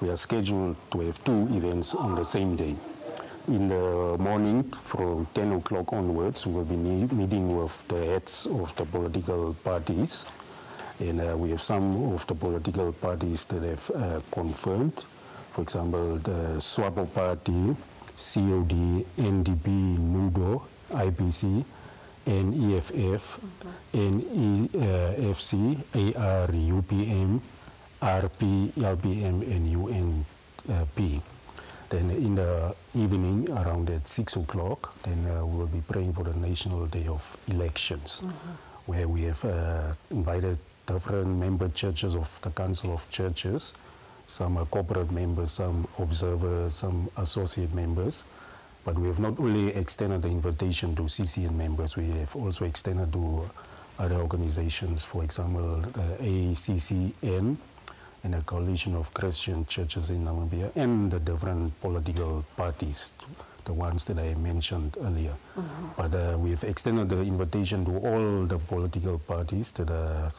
we are scheduled to have two events on the same day. In the morning, from 10 o'clock onwards, we will be meeting with the heads of the political parties. And uh, we have some of the political parties that have uh, confirmed. For example, the SWAPO party, COD, NDP, NUDO, IPC, NEFF, NEFC, AR, UPM, RP, LPM, and UNP. Then in the evening, around at 6 o'clock, then uh, we will be praying for the National Day of Elections, mm -hmm. where we have uh, invited different member churches of the Council of Churches, some are corporate members, some observers, some associate members. But we have not only extended the invitation to CCN members, we have also extended to other organizations, for example, uh, ACCN, and a coalition of Christian churches in Namibia, and the different political parties, the ones that I mentioned earlier. Mm -hmm. But uh, we've extended the invitation to all the political parties that are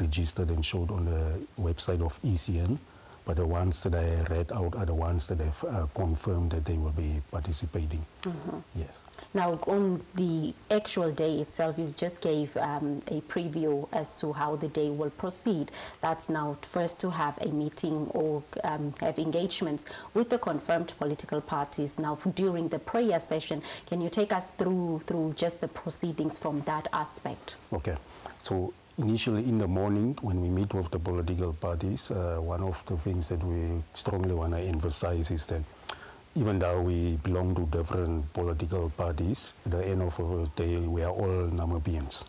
registered and showed on the website of ECN but the ones that I read out are the ones that have uh, confirmed that they will be participating. Mm -hmm. Yes. Now, on the actual day itself, you just gave um, a preview as to how the day will proceed. That's now first to have a meeting or um, have engagements with the confirmed political parties. Now, during the prayer session, can you take us through through just the proceedings from that aspect? Okay. So initially in the morning when we meet with the political parties, uh, one of the things that we strongly want to emphasize is that even though we belong to different political parties, at the end of the day we are all Namibians.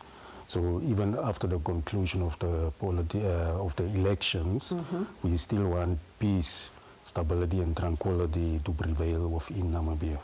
So even after the conclusion of the uh, of the elections, mm -hmm. we still want peace, stability, and tranquility to prevail within Namibia.